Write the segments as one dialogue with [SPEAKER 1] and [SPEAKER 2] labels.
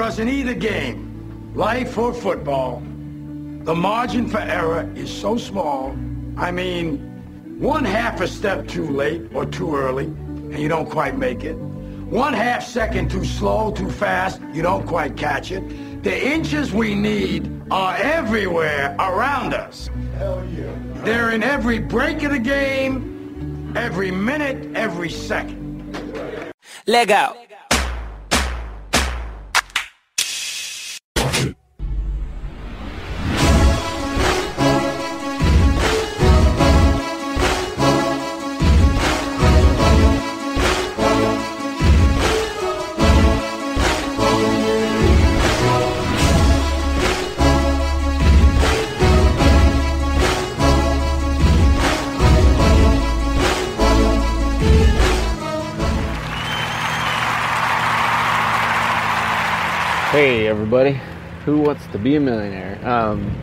[SPEAKER 1] Because in either game, life or football, the margin for error is so small. I mean, one half a step too late or too early, and you don't quite make it. One half second too slow, too fast, you don't quite catch it. The inches we need are everywhere around us. Hell yeah. They're in every break of the game, every minute, every second.
[SPEAKER 2] Leg out.
[SPEAKER 3] Hey everybody, who wants to be a millionaire? Um,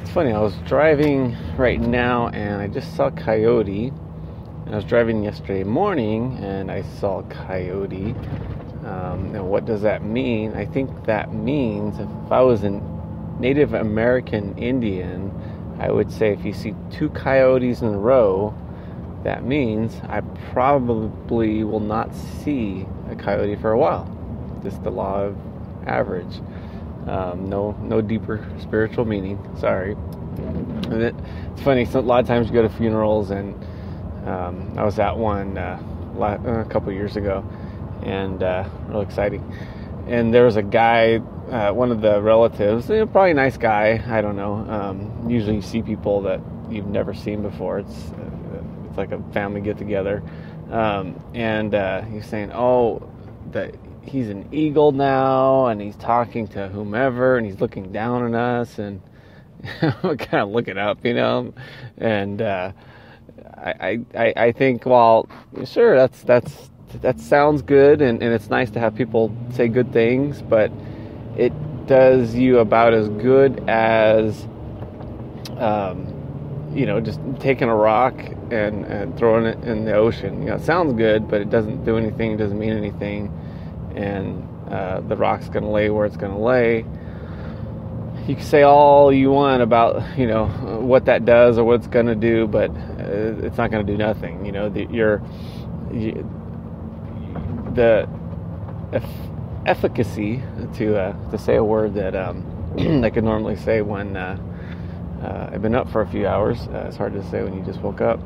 [SPEAKER 3] it's funny, I was driving right now and I just saw a Coyote. I was driving yesterday morning and I saw a Coyote. Um, now, what does that mean? I think that means if I was a Native American Indian, I would say if you see two coyotes in a row, that means I probably will not see a coyote for a while. Just the law of average. Um, no, no deeper spiritual meaning. Sorry. It, it's funny. So a lot of times you go to funerals, and um, I was at one uh, a couple years ago, and uh, real exciting. And there was a guy, uh, one of the relatives, you know, probably a nice guy. I don't know. Um, usually you see people that you've never seen before. It's uh, it's like a family get together, um, and uh, he's saying, "Oh, that he's an eagle now and he's talking to whomever and he's looking down on us and kind of looking up, you know, and uh, I, I I think well, sure that's that's that sounds good and, and it's nice to have people say good things, but it does you about as good as um, you know just taking a rock and, and throwing it in the ocean. You know, it sounds good, but it doesn't do anything. It doesn't mean anything and uh, the rock's going to lay where it's going to lay. You can say all you want about you know what that does or what it's going to do, but uh, it's not going to do nothing. You know, the, your you, the efficacy to uh, to say a word that um, I could normally say when uh, uh, I've been up for a few hours. Uh, it's hard to say when you just woke up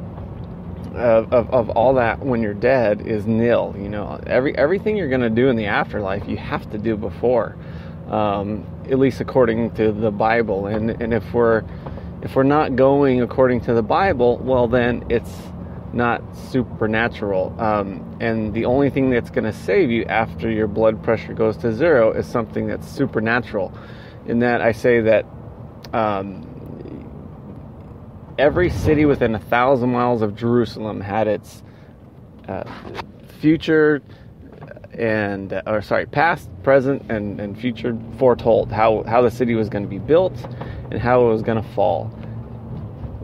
[SPEAKER 3] of, of, of, all that when you're dead is nil. You know, every everything you're going to do in the afterlife, you have to do before, um, at least according to the Bible. And and if we're if we're not going according to the Bible, well, then it's not supernatural. Um, and the only thing that's going to save you after your blood pressure goes to zero is something that's supernatural. In that, I say that. Um, every city within a thousand miles of Jerusalem had its uh, future and uh, or sorry past present and, and future foretold. How, how the city was going to be built and how it was going to fall.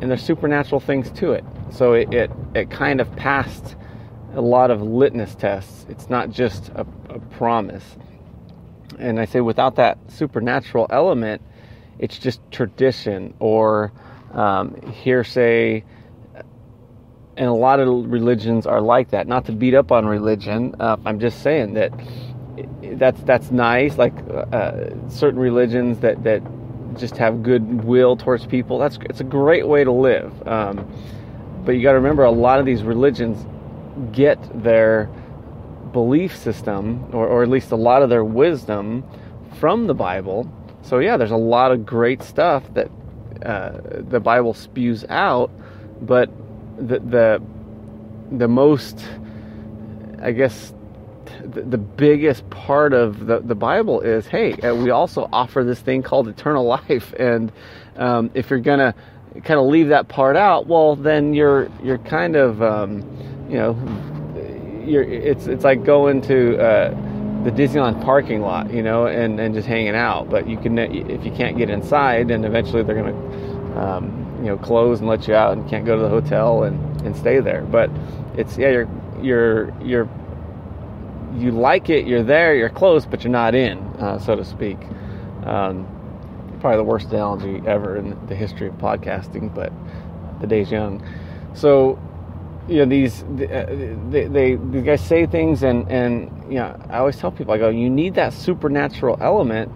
[SPEAKER 3] And there's supernatural things to it. So it, it, it kind of passed a lot of litmus tests. It's not just a, a promise. And i say without that supernatural element it's just tradition or um, hearsay, and a lot of religions are like that. Not to beat up on religion, uh, I'm just saying that that's that's nice. Like uh, certain religions that that just have goodwill towards people. That's it's a great way to live. Um, but you got to remember, a lot of these religions get their belief system, or, or at least a lot of their wisdom, from the Bible. So yeah, there's a lot of great stuff that uh, the Bible spews out, but the the the most, I guess, the, the biggest part of the, the Bible is, hey, uh, we also offer this thing called eternal life, and um, if you're gonna kind of leave that part out, well, then you're you're kind of, um, you know, you're it's it's like going to. Uh, the Disneyland parking lot, you know, and, and just hanging out. But you can if you can't get inside, then eventually they're going to, um, you know, close and let you out, and can't go to the hotel and, and stay there. But it's yeah, you're you're you're you like it, you're there, you're close, but you're not in, uh, so to speak. Um, probably the worst analogy ever in the history of podcasting, but the day's young. So, you know, these uh, they, they these guys say things, and and you know, I always tell people, I go, you need that supernatural element.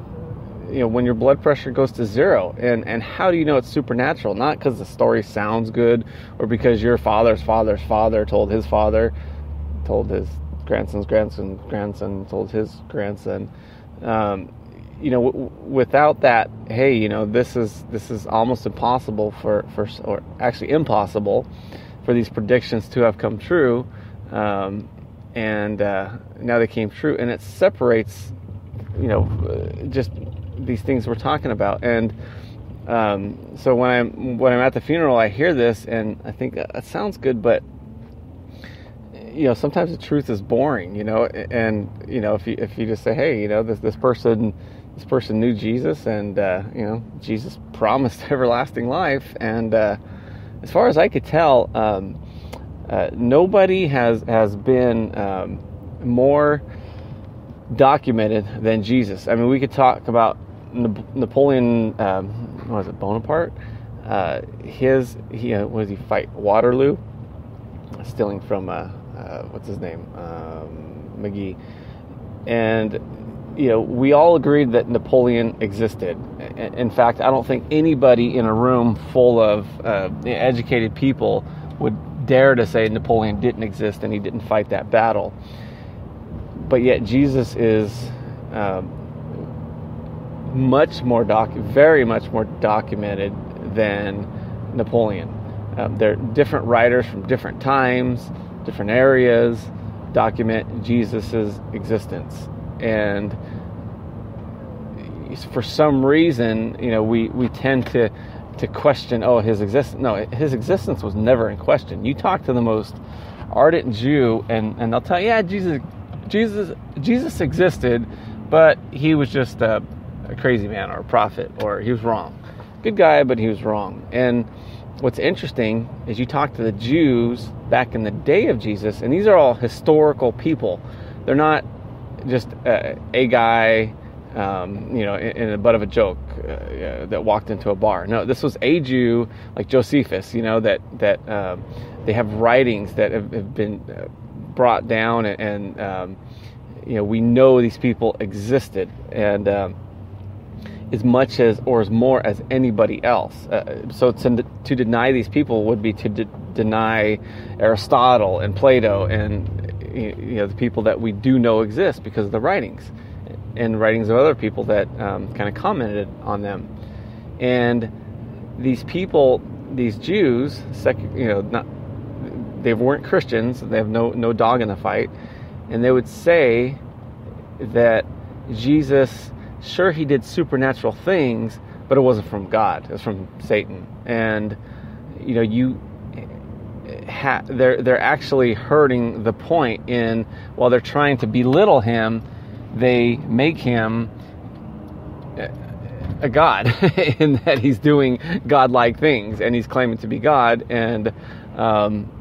[SPEAKER 3] You know, when your blood pressure goes to zero, and and how do you know it's supernatural? Not because the story sounds good, or because your father's father's father told his father, told his grandson's grandson, grandson told his grandson. Um, you know, w- without that, hey, you know, this is this is almost impossible for for or actually impossible for these predictions to have come true, um, and uh, now they came true, and it separates, you know, uh, just these things we're talking about, and. Um, so when I'm when I'm at the funeral, I hear this and I think that sounds good, but you know sometimes the truth is boring, you know, and you know if you if you just say, hey, you know, this this person this person knew Jesus, and uh, you know, Jesus promised everlasting life. And uh, as far as I could tell, um, uh, nobody has has been um, more documented than Jesus. I mean, we could talk about Napoleon. Um, was it, Bonaparte? Uh, his he uh, did he fight? Waterloo, stealing from uh, what's his name, um, McGee, and you know, we all agreed that Napoleon existed. In fact, I don't think anybody in a room full of uh, educated people would dare to say Napoleon didn't exist and he didn't fight that battle. But yet, Jesus is um, much more doc, very much more documented than Napoleon. Um, there are different writers from different times, different areas document Jesus's existence and for some reason, you know, we, we tend to to question, oh, his existence. No, his existence was never in question. You talk to the most ardent Jew, and, and they'll tell you, yeah, Jesus, Jesus, Jesus existed, but he was just a, a crazy man or a prophet, or he was wrong. Good guy, but he was wrong. And what's interesting is you talk to the Jews back in the day of Jesus, and these are all historical people. They're not just uh, a guy, um, you know, in, in, the butt of a joke uh, that walked into a bar. No, this was a Jew like Josephus, you know, that that um, they have writings that have, have been uh, brought down, and, and um, you know, we know these people existed, and um, as much as or as more as anybody else. Uh, so to, to deny these people would be to de- deny Aristotle and Plato and you know the people that we do know exist because of the writings and writings of other people that um, kind of commented on them. And these people these jews sec- you know not they weren't christians they have no no dog in the fight and they would say that jesus sure he did supernatural things but it wasn't from god it was from satan. And you know you ha- they're they're actually hurting the point in while they're trying to belittle him, they make him a god in that he's doing godlike things and he's claiming to be God and. Um,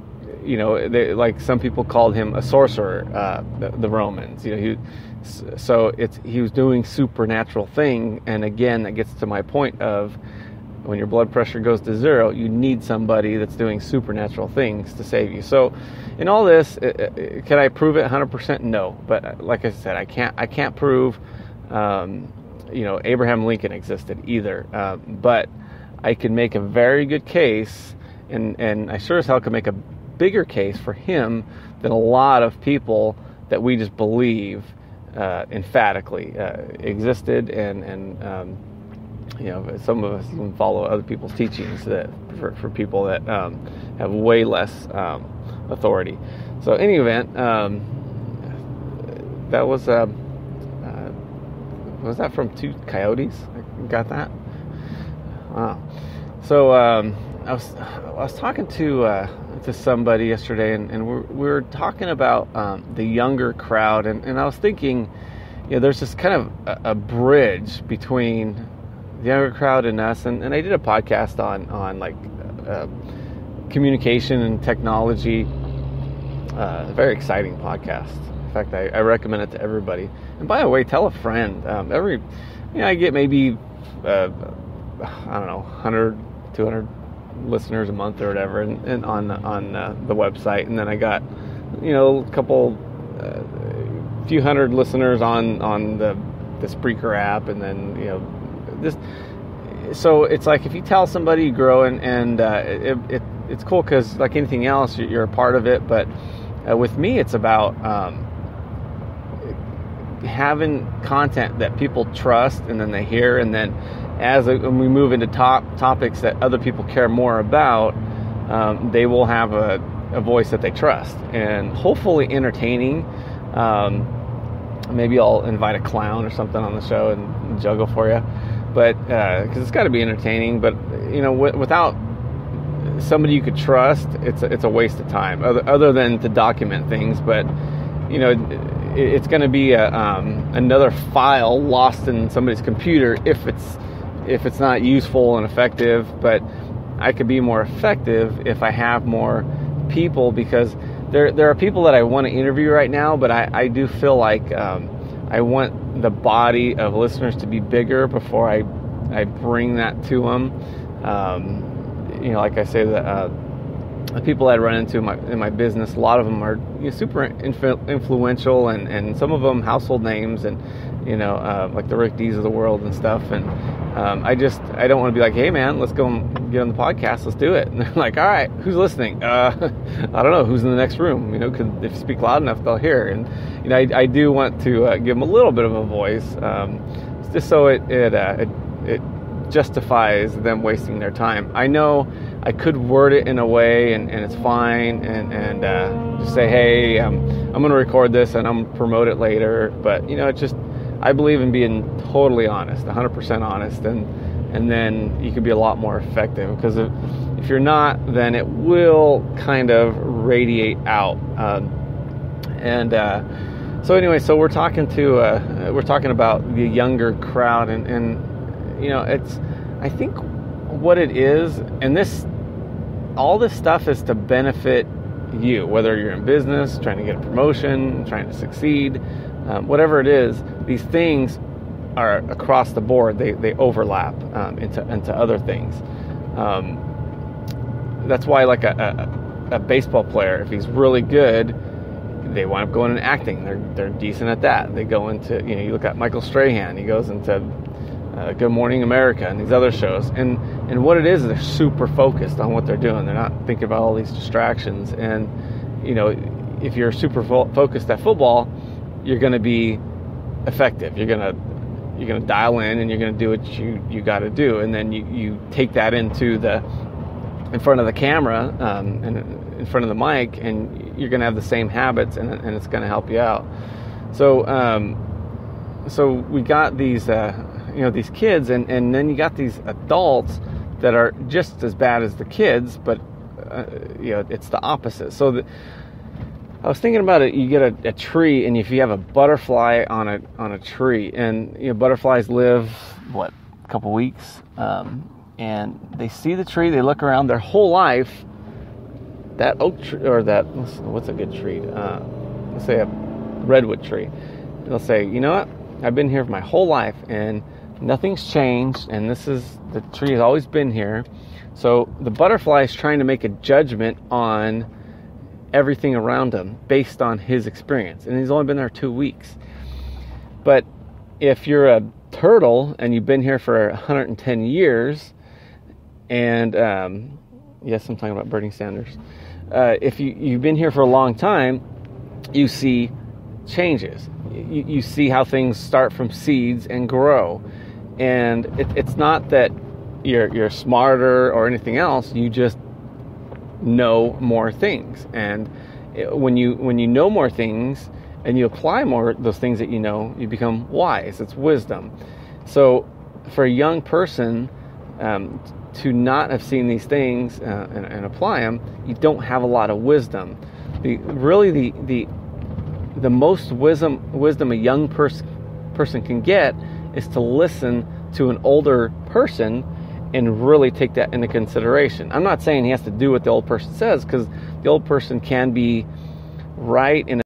[SPEAKER 3] you know, they, like some people called him a sorcerer, uh, the, the, Romans. You know, he, so it's he was doing supernatural thing, and again, that gets to my point of when your blood pressure goes to zero, you need somebody that's doing supernatural things to save you. So, in all this, can I prove it 100%? No, but uh, like I said, I can't. I can't prove, um, you know, Abraham Lincoln existed either. Uh, but I can make a very good case, and and I sure as hell can make a bigger case for him than a lot of people that we just believe uh, emphatically uh, existed and and um, you know, some of us even follow other people's teachings that for, for people that um, have way less um, authority. So, in any event, um, that was uh, uh, was that from two coyotes? I got that. Wow. So um, I was I was talking to uh, to somebody yesterday, and, and we're, we were talking about um, the younger crowd, and, and I was thinking, you know, there's this kind of a, a bridge between the younger crowd and us, and, and I did a podcast on on like uh, communication and technology Uh, very exciting podcast. In fact, I, I, recommend it to everybody. And by the way, tell a friend. Um, every, you know, I get maybe, uh, I don't know, 100, 200 listeners a month or whatever, and, and on on uh, the website. And then I got, you know, a couple, uh, few hundred listeners on on the the Spreaker app, and then you know, this. So it's like if you tell somebody you grow, and and uh, it, it it's cool because like anything else, you're a part of it, but uh, with me, it's about um, having content that people trust and then they hear, and then as a, when we move into top topics that other people care more about, um, they will have a, a, voice that they trust and hopefully entertaining. Um, maybe I'll invite a clown or something on the show and juggle for you, but because uh, it's got to be entertaining. But you know, w- without somebody you could trust, it's a, it's a waste of time. Other, other than to document things, but you know, it, it's going to be a, um, another file lost in somebody's computer if it's if it's not useful and effective. But I could be more effective if I have more people because there there are people that I want to interview right now, but I, I do feel like um, I want the body of listeners to be bigger before I I bring that to them. Um, you know, like I say, the, uh, the people I run into in my, in my business, a lot of them are you know, super influ- influential and, and some of them household names and, you know, uh, like the Rick Dees of the world and stuff. And um, I just, I don't want to be like, hey man, let's go and get on the podcast, let's do it. And they're like, all right, who's listening? Uh, I don't know, who's in the next room? You know, because if you speak loud enough, they'll hear. And, you know, I, I do want to uh, give them a little bit of a voice um, just so it, it, uh, it, it justifies them wasting their time. I know I could word it in a way and, and it's fine and, and uh, just say, hey, um, I'm going to record this and I'm going to promote it later. But, you know, it's just, I believe in being totally honest, 100% honest. And, and then you can be a lot more effective because if, if you're not, then it will kind of radiate out. Um, and, uh, so anyway, so we're talking to uh, we're talking about the younger crowd, and, and you know, it's, I think what it is, and this, all this stuff is to benefit you, whether you're in business, trying to get a promotion, trying to succeed, um, whatever it is, these things are across the board. They, they overlap um, into, into other things. Um, that's why, like a, a, a, baseball player, if he's really good, they wind up going into acting. They're, they're decent at that. They go into, you know, you look at Michael Strahan, he goes into uh, Good Morning America and these other shows. And and what it is, they're super focused on what they're doing. They're not thinking about all these distractions. And you know, if you're super fo- focused at football, you're going to be effective. You're going to you're going to dial in and you're going to do what you you got to do. And then you you take that into the in front of the camera um, and in front of the mic, and you're going to have the same habits, and, and it's going to help you out. So, um, so we got these uh, you know these kids and and then you got these adults that are just as bad as the kids but uh, you know it's the opposite so the, I was thinking about it. You get a, a, tree, and if you have a butterfly on a on a tree, and you know butterflies live what a couple weeks, um, and they see the tree, they look around their whole life. That oak tree or that what's a good tree? Uh, let's say a redwood tree. They'll say, you know what? I've been here for my whole life, and nothing's changed and this is the tree has always been here so the butterfly is trying to make a judgment on everything around him based on his experience. And he's only been there two weeks. But if you're a turtle and you've been here for 110 years and um, yes i'm talking about bernie sanders uh, if you, you've been here for a long time you see changes. You, you see how things start from seeds and grow. And it, it's not that you're you're smarter or anything else. You just know more things, and when you when you know more things and you apply more those things that you know, you become wise. It's wisdom. So, for a young person um, to not have seen these things uh, and, and, apply them, you don't have a lot of wisdom. The really the the the most wisdom wisdom a young person person can get is to listen to an older person and really take that into consideration. I'm not saying he has to do what the old person says because the old person can be right in